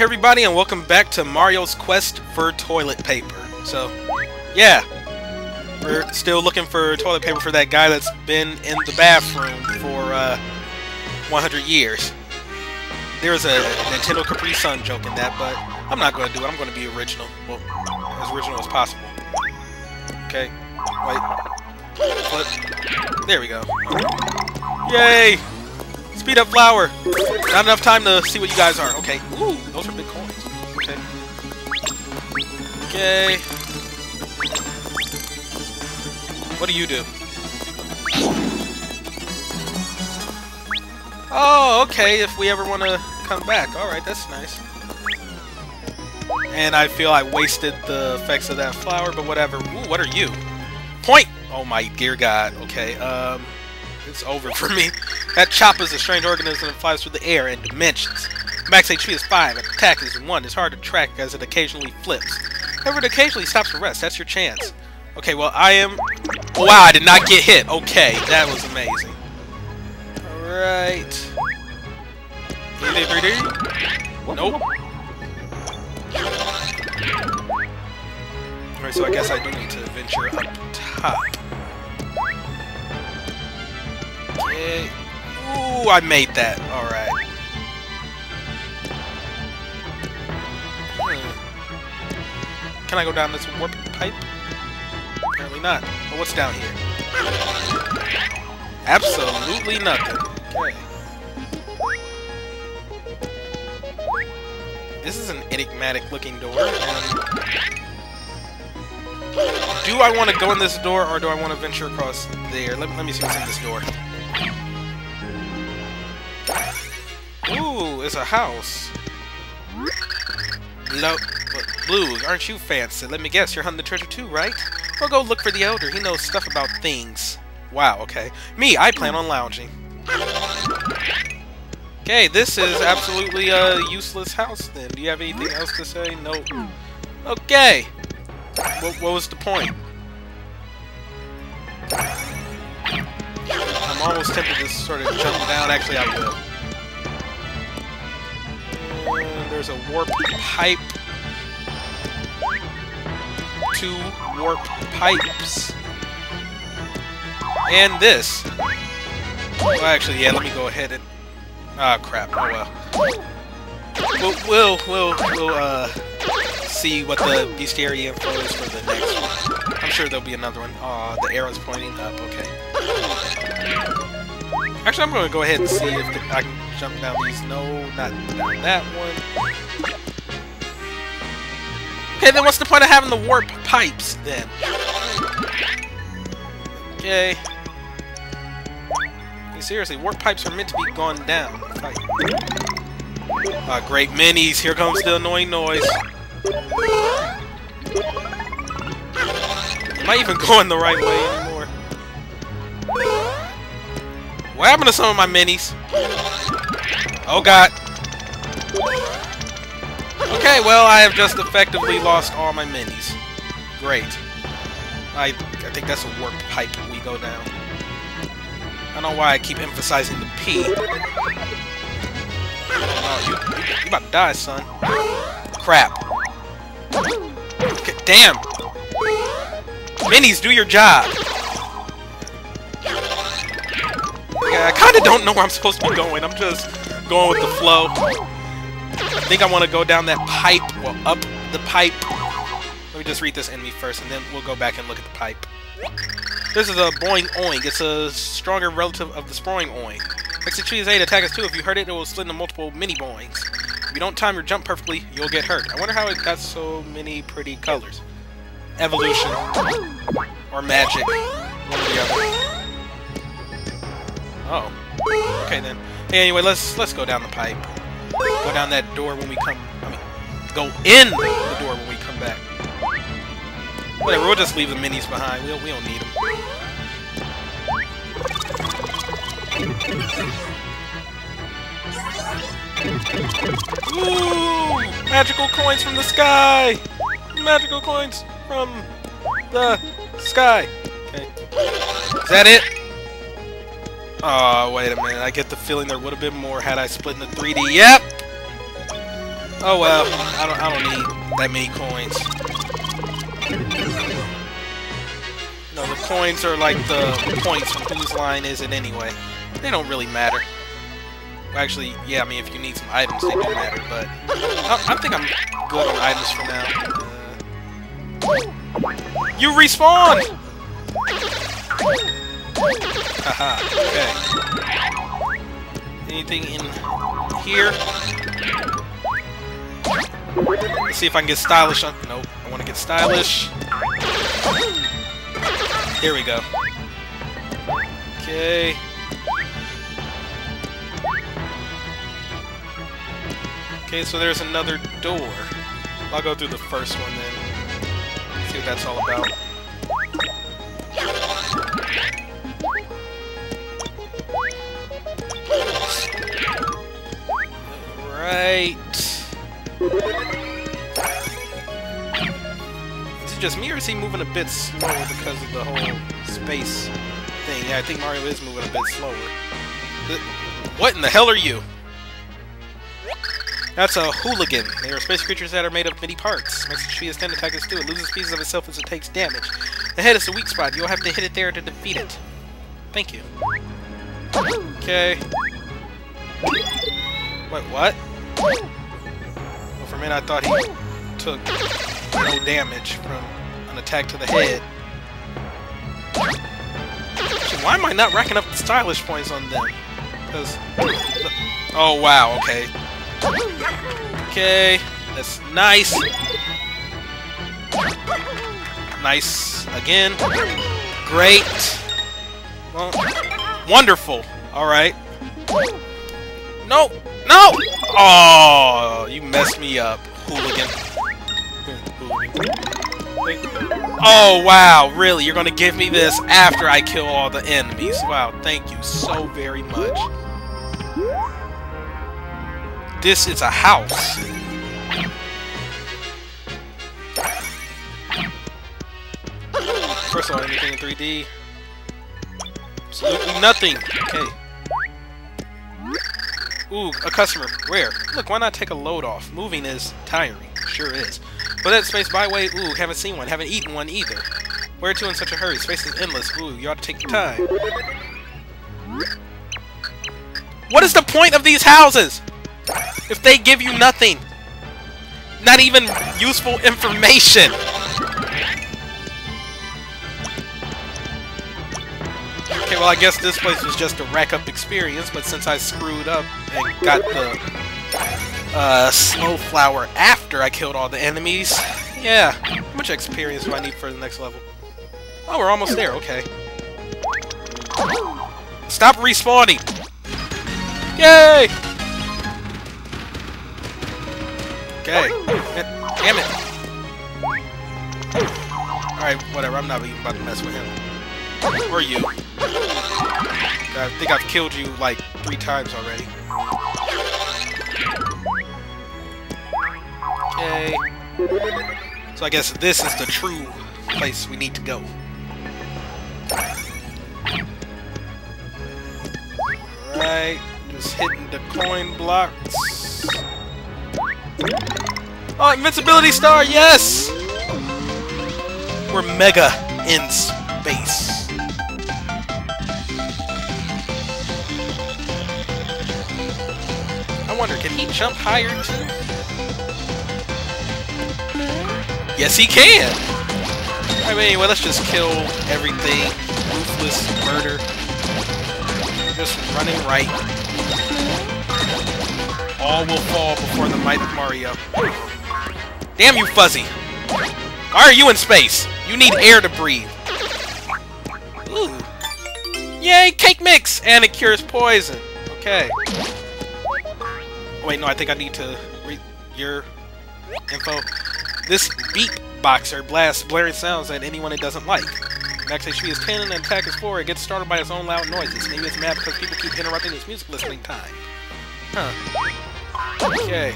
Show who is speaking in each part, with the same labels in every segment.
Speaker 1: Hey everybody and welcome back to Mario's Quest for Toilet Paper. So, yeah. We're still looking for toilet paper for that guy that's been in the bathroom for, uh, 100 years. There's a Nintendo Capri Sun joke in that, but I'm not going to do it. I'm going to be original. Well, as original as possible. Okay. Wait. Flip. There we go. Yay! Speed up flower! Not enough time to see what you guys are. Okay. Ooh, those are big coins. Okay. Okay. What do you do? Oh, okay, if we ever want to come back. Alright, that's nice. And I feel I wasted the effects of that flower, but whatever. Ooh, what are you? Point! Oh my dear god. Okay, um... It's over for me. That Choppa is a strange organism that flies through the air and dimensions. Max HP is 5, and attack is 1. It's hard to track as it occasionally flips. However, it occasionally stops to rest. That's your chance. Okay, well, I am... Oh, wow, I did not get hit. Okay, that was amazing. Alright. 3D, 3D? Nope. Alright, so I guess I do need to venture up top. Okay. Ooh, I made that. Alright. Hmm. Can I go down this warp pipe? Apparently not. But what's down here? Absolutely nothing. Okay. This is an enigmatic looking door. Do I want to go in this door, or do I want to venture across there? Let, let me see what's in this door. Ooh, it's a house. Lo uh, Blue, aren't you fancy? Let me guess, you're hunting the treasure too, right? Well, go look for the Elder. He knows stuff about things. Wow, okay. Me, I plan on lounging. Okay, this is absolutely a useless house then. Do you have anything else to say? No. Okay. What, what was the point? I'm almost tempted to sort of jump down. Actually, I will. There's a warp pipe. Two warp pipes. And this. Well, actually, yeah, let me go ahead and... Ah, oh, crap. Oh, well. We'll, we'll, we'll, we'll uh, see what the bestiary info is for the next one. I'm sure there'll be another one. Aw, the arrow's pointing up. Okay. Actually, I'm going to go ahead and see if the, I can jump down these. No, not down that one. Okay, then what's the point of having the warp pipes, then? Okay. Hey, seriously, warp pipes are meant to be gone down. Ah, great minis. Here comes the annoying noise. Am I even going the right way anymore? What happened to some of my minis? Oh god. Okay, well, I have just effectively lost all my minis. Great. I, I think that's a warp pipe we go down. I don't know why I keep emphasizing the P. Oh, you, you about to die, son. Crap. Okay, damn! Minis, do your job! Yeah, I kinda don't know where I'm supposed to be going. I'm just going with the flow. I think I want to go down that pipe, well, up the pipe. Let me just read this enemy first, and then we'll go back and look at the pipe. This is a Boing-oing. It's a stronger relative of the Sproing. Exit tree is 8, attack is 2. If you hurt it, it will split into multiple mini boings. If you don't time your jump perfectly, you'll get hurt. I wonder how it got so many pretty colors. Evolution. Or magic. One or the other. Oh. Okay then. Anyway, let's let's go down the pipe. Go down that door when we come... I mean, go in the door when we come back. Whatever, we'll just leave the minis behind. We don't, we don't need them. Ooh! Magical coins from the sky! Magical coins from the sky! Okay. Is that it? Oh, wait a minute. I get the feeling there would have been more had I split into 3D. Yep! Oh well, I don't, I don't need that many coins. No, the coins are like the points from whose line is it anyway. They don't really matter. Actually, yeah, I mean, if you need some items, they do matter, but I, I think I'm good on items for now. Uh, you respawn! Haha, okay. Anything in here? Let's see if I can get stylish on... Nope, I want to get stylish. Here we go. Okay. Okay, so there's another door. I'll go through the first one then. See what that's all about. Right. Is it just me or is he moving a bit slower because of the whole space thing? Yeah, I think Mario is moving a bit slower. What in the hell are you? That's a Hooligon. They are space creatures that are made of many parts. Makes the tree as 10 attackers do. It loses pieces of itself as it takes damage. The head is the weak spot. You'll have to hit it there to defeat it. Thank you. Okay. Wait, what? Well, for a minute I thought he took no damage from an attack to the head. Actually, why am I not racking up the stylish points on them? Because... Oh, wow, okay. Okay, that's nice. Nice again. Great. Well, wonderful. All right. No, no. Oh, you messed me up, Hooligon. Oh, wow, really? You're gonna give me this after I kill all the enemies? Wow, thank you so very much. This is a house. First of all, anything in 3D? Absolutely nothing. Okay. Ooh, a customer. Where? Look, why not take a load off? Moving is tiring. Sure is. But that space byway, ooh, haven't seen one. Haven't eaten one either. Where to in such a hurry? Space is endless. Ooh, you ought to take your time. What is the point of these houses? If they give you nothing. Not even useful information. Okay, well I guess this place was just a rack up experience, but since I screwed up and got the uh, slow flower after I killed all the enemies, yeah, how much experience do I need for the next level? Oh, we're almost there, okay. Stop respawning! Yay! Okay. Damn it! Alright, whatever, I'm not even about to mess with him. Or you. I think I've killed you like three times already. Okay. So I guess this is the true place we need to go. Alright, just hitting the coin blocks. Oh, invincibility star, yes! We're mega in space. Wonder, can he jump higher too? Yes, he can! I mean, well, let's just kill everything. Ruthless murder. Just running right. All will fall before the might of Mario. Damn you, Fuzzy! Why are you in space? You need air to breathe. Ooh. Yay, cake mix! And it cures poison. Okay. Oh, wait, no, I think I need to read your info. This Beepboxer blasts blaring sounds at anyone it doesn't like. Max HP is 10 and attack is 4. It gets started by its own loud noises. Maybe it's mad because people keep interrupting its music listening time. Huh. Okay.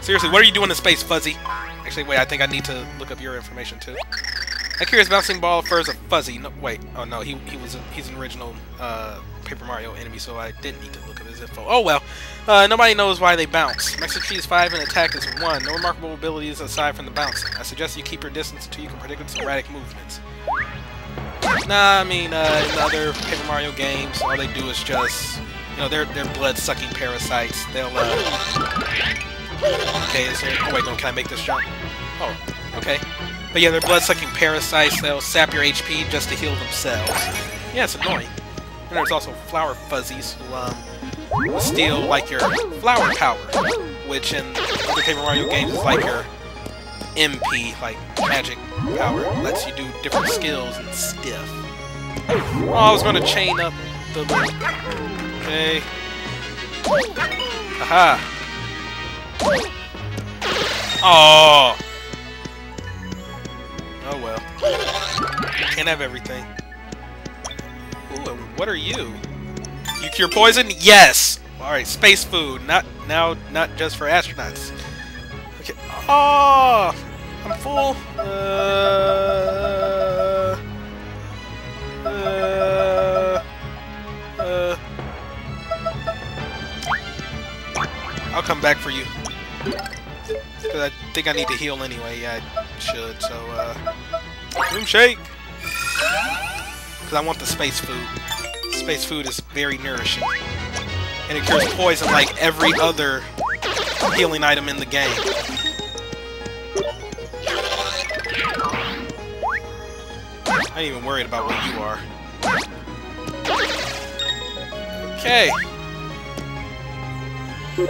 Speaker 1: Seriously, what are you doing in space, Fuzzy? Actually, wait, I think I need to look up your information, too. That curious bouncing ball furs a Fuzzy. No, wait. Oh, no, he, he was he's an original uh, Paper Mario enemy, so I didn't need to look at his info. Oh well. Uh, nobody knows why they bounce. HP is 5 and attack is 1. No remarkable abilities aside from the bouncing. I suggest you keep your distance until you can predict its erratic movements. Nah, I mean, uh, in other Paper Mario games, all they do is just, you know, they're, they're blood-sucking parasites. They'll, uh... Okay, is there... Oh, wait, no, can I make this jump? Oh, okay. But yeah, they're blood-sucking parasites. They'll sap your HP just to heal themselves. Yeah, it's annoying. And there's also Flower Fuzzies, who, um, steal, like, your flower power, which in other Paper Mario games is like your MP, like magic power. Lets you do different skills and stuff. Oh, I was to chain up the... Okay. Aha! Oh! Oh well. Can't have everything. Ooh, what are you? You cure poison? Yes! Alright, space food. Not now not just for astronauts. Okay. Oh! I'm full. Uh, uh, uh. I'll come back for you. Because I think I need to heal anyway. Yeah, should. So, uh... Room shake! Because I want the space food. Space food is very nourishing. And it cures poison like every other healing item in the game. I ain't even worried about what you are. Okay.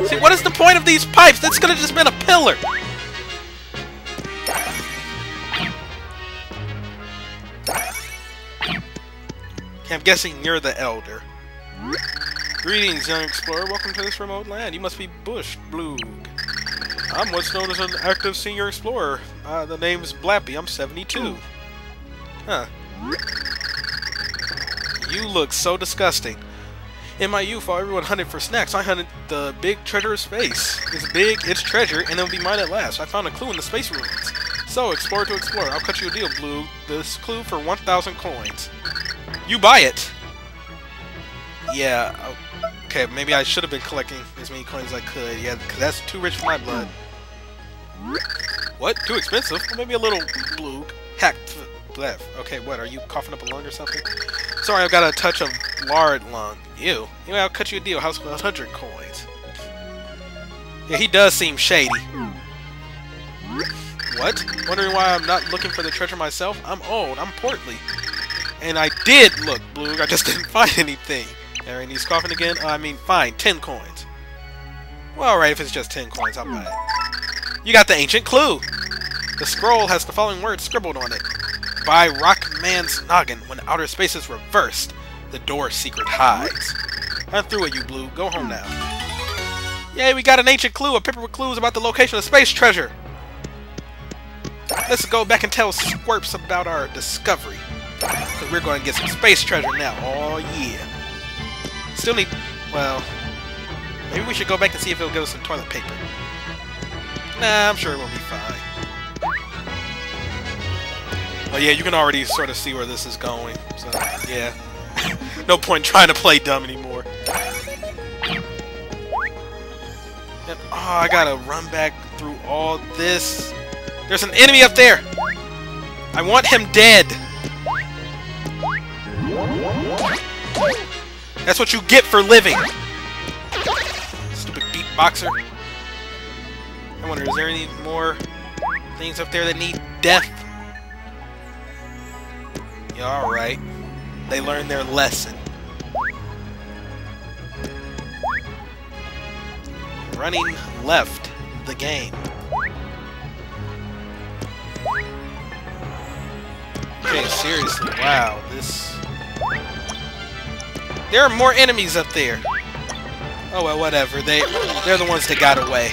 Speaker 1: See, what is the point of these pipes? That's gonna just been a pillar! I'm guessing you're the Elder. Greetings, young explorer. Welcome to this remote land. You must be Bush Bloog. I'm what's known as an active senior explorer. Uh, the name's Blappy. I'm 72. Huh. You look so disgusting. In my youth, while everyone hunted for snacks, I hunted the big treasure of space. It's big, it's treasure, and it'll be mine at last. I found a clue in the space ruins. So, explore to explore. I'll cut you a deal, Blue. This clue for 1,000 coins. You buy it! Yeah, oh, okay, maybe I should have been collecting as many coins as I could. Yeah, because that's too rich for my blood. What? Too expensive? Well, maybe a little blue. Hacked. Blef. Okay, what? Are you coughing up a lung or something? Sorry, I've got a touch of lard lung. Ew. Anyway, I'll cut you a deal. How's 100 coins? Yeah, he does seem shady. What? Wondering why I'm not looking for the treasure myself? I'm old. I'm portly. And I did look, Blue. I just didn't find anything. Alright, he's coughing again. Uh, I mean, fine. 10 coins. Well, alright, if it's just 10 coins, I'll buy it. You got the ancient clue! The scroll has the following words scribbled on it. By Rockman's noggin, when outer space is reversed, the door secret hides. I'm through you, Blue. Go home now. Yay, we got an ancient clue, a paper with clues about the location of space treasure. Let's go back and tell Squirps about our discovery. Because we're going to get some space treasure now. Oh, yeah. Still need... Well... Maybe we should go back and see if it'll give us some toilet paper. Nah, I'm sure it will be fine. Oh yeah, you can already sort of see where this is going. So, yeah. no point trying to play dumb anymore. And, oh, I gotta run back through all this. There's an enemy up there! I want him dead! That's what you get for living! Stupid Beepboxer. I wonder, is there any more things up there that need death? Yeah, alright. They learned their lesson. Running left the game. Okay, seriously, wow, this... There are more enemies up there! Oh well, whatever, they, they're the ones that got away.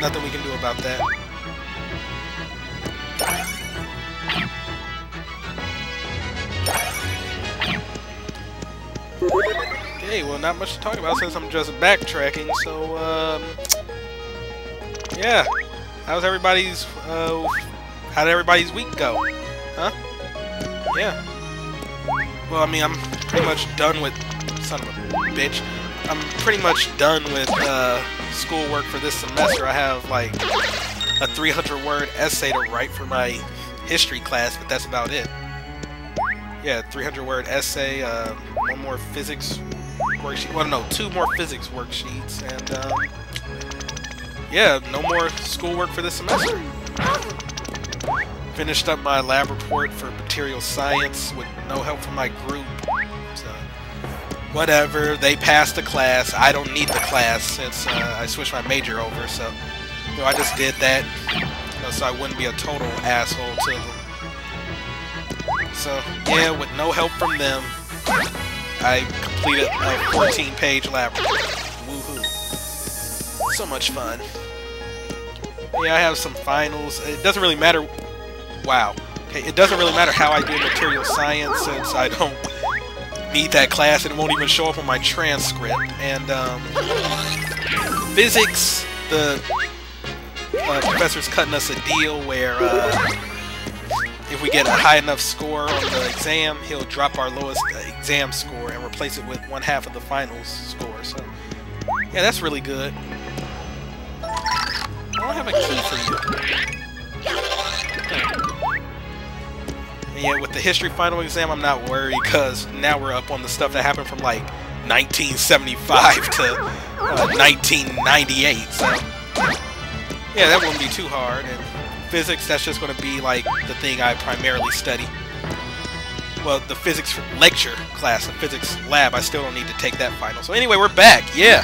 Speaker 1: Nothing we can do about that. Okay, well not much to talk about since I'm just backtracking, so, um... Yeah. How's everybody's, uh... How'd everybody's week go? Huh? Yeah. Well, I mean, I'm pretty much done with... Son of a bitch. I'm pretty much done with uh, schoolwork for this semester. I have, like, a 300-word essay to write for my history class, but that's about it. Yeah, 300-word essay, uh, one more physics worksheet. Well, no, two more physics worksheets, and, um, yeah, no more schoolwork for this semester. Finished up my lab report for material science with no help from my group. So, whatever, they passed the class. I don't need the class since uh, I switched my major over, so you know, I just did that you know, so I wouldn't be a total asshole to them. So, yeah, with no help from them, I completed a 14-page lab report. Woohoo. So much fun. Yeah, I have some finals. It doesn't really matter... Wow. Okay, it doesn't really matter how I do material science since I don't need that class and it won't even show up on my transcript. And, um... Physics, the uh, professor's cutting us a deal where, uh, if we get a high enough score on the exam, he'll drop our lowest uh, exam score and replace it with one half of the finals score. So, yeah, that's really good. I don't have a key for you. And yeah, with the history final exam, I'm not worried because now we're up on the stuff that happened from like 1975 to uh, 1998. So, yeah, that won't be too hard. And physics, that's just going to be like the thing I primarily study. Well, the physics lecture class, the physics lab, I still don't need to take that final. So anyway, we're back. Yeah.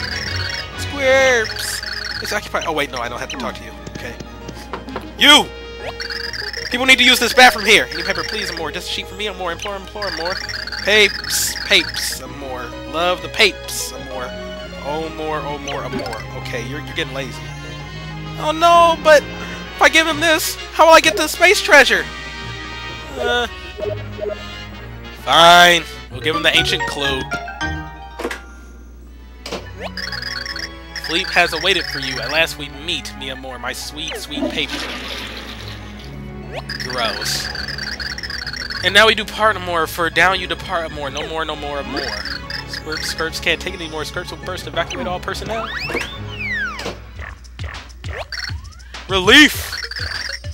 Speaker 1: Squirps. It's occupied. Oh, wait, no, I don't have to talk to you. Okay. You! People need to use this bathroom here. Any paper, please, and more. Just a sheet for me, and more. Implore, implore, and more. Papes, papes, and more. Love the papes, and more. Oh, more, oh, more, and more. Okay, you're, you're getting lazy. Oh, no, but if I give him this, how will I get the space treasure? Uh, fine. We'll give him the ancient clue. Fleep has awaited for you. At last we meet, Mia Moore, my sweet, sweet paper. Gross. And now we do part more. For down you depart more. No more, no more, more. Squirps, Squirps can't take it anymore. Skirps will burst. Evacuate all personnel. Relief!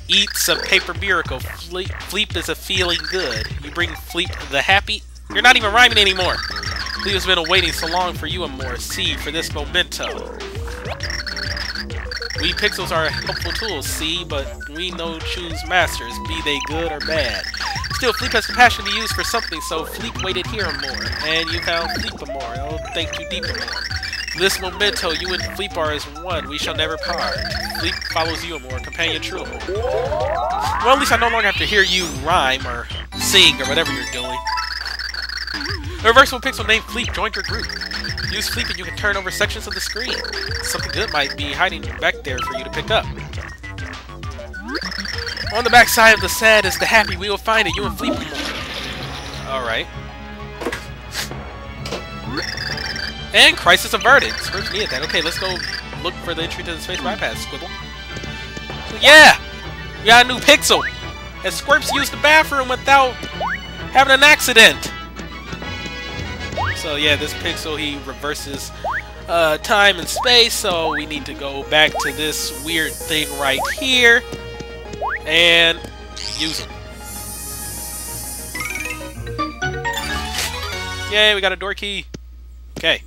Speaker 1: Eats a paper miracle. Fleep, Fleep is a feeling good. You bring Fleep the happy... You're not even rhyming anymore! Fleep has been awaiting so long for you and more. See, for this memento. We Pixls are helpful tools, see, but we no choose masters, be they good or bad. Still, Fleep has compassion to use for something, so Fleep waited here more. And you found Fleep more. Oh, thank you deeper more. This memento, you and Fleep are as one, we shall never part. Fleep follows you more, companion true. Well, at least I no longer have to hear you rhyme or sing or whatever you're doing. A reversible Pixl named Fleep joined your group. Use Fleep and you can turn over sections of the screen. Something good might be hiding back there for you to pick up. On the back side of the sad is the happy. We will find it. You and Fleep. Alright. And crisis averted. Squirps needed that. Okay, let's go look for the entry to the space bypass, Squibble. Yeah! We got a new Pixl! And Squirps used the bathroom without having an accident! So yeah, this Pixl, he reverses uh, time and space, so we need to go back to this weird thing right here and use them. Yay, we got a door key! Okay.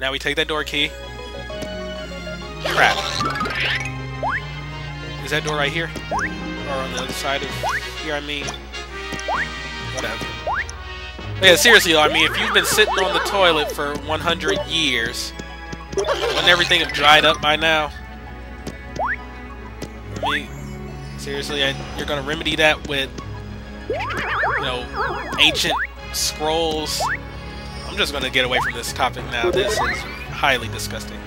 Speaker 1: Now we take that door key. Crap. Is that door right here? Or on the other side of here, I mean? Whatever. Yeah, seriously I mean, if you've been sitting on the toilet for 100 years, wouldn't everything have dried up by now? I mean, seriously, you're gonna remedy that with, you know, ancient scrolls I'm just to get away from this topic now. This is highly disgusting.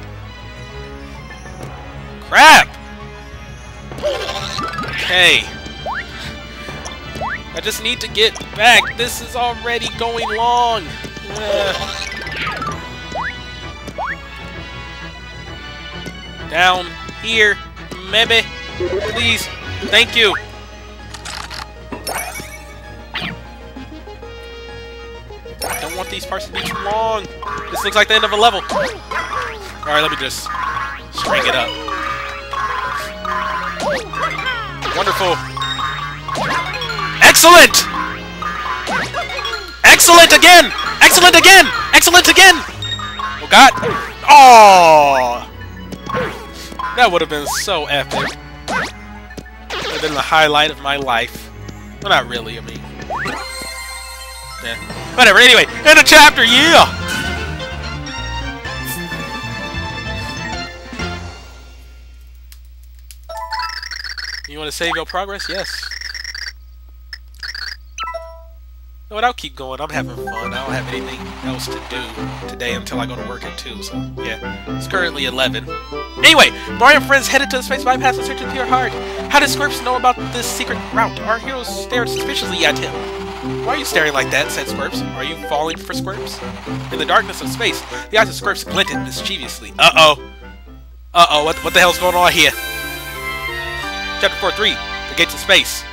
Speaker 1: Crap! Okay. I just need to get back. This is already going long. Down here, maybe. Please. Thank you. I don't want these parts to be too long. This looks like the end of a level. Alright, let me just string it up. Wonderful. Excellent! Excellent again! Excellent again! Excellent again! Oh god! Oh! That would have been so epic. Would have been the highlight of my life. Well, not really, I mean. Yeah. Whatever, anyway, end of chapter, yeah! You want to save your progress? Yes. What? I'll keep going. I'm having fun. I don't have anything else to do today until I go to work at 2, so yeah. It's currently 11. Anyway, Mario and friends headed to the space bypass in search of pure heart. How did Squirps know about this secret route? Our heroes stared suspiciously at him. Why are you staring like that? said Squirps. Are you falling for Squirps? In the darkness of space, the eyes of Squirps glinted mischievously. Uh-oh. Uh-oh, what, what the hell's going on here? Chapter 4-3, The Gates of Space.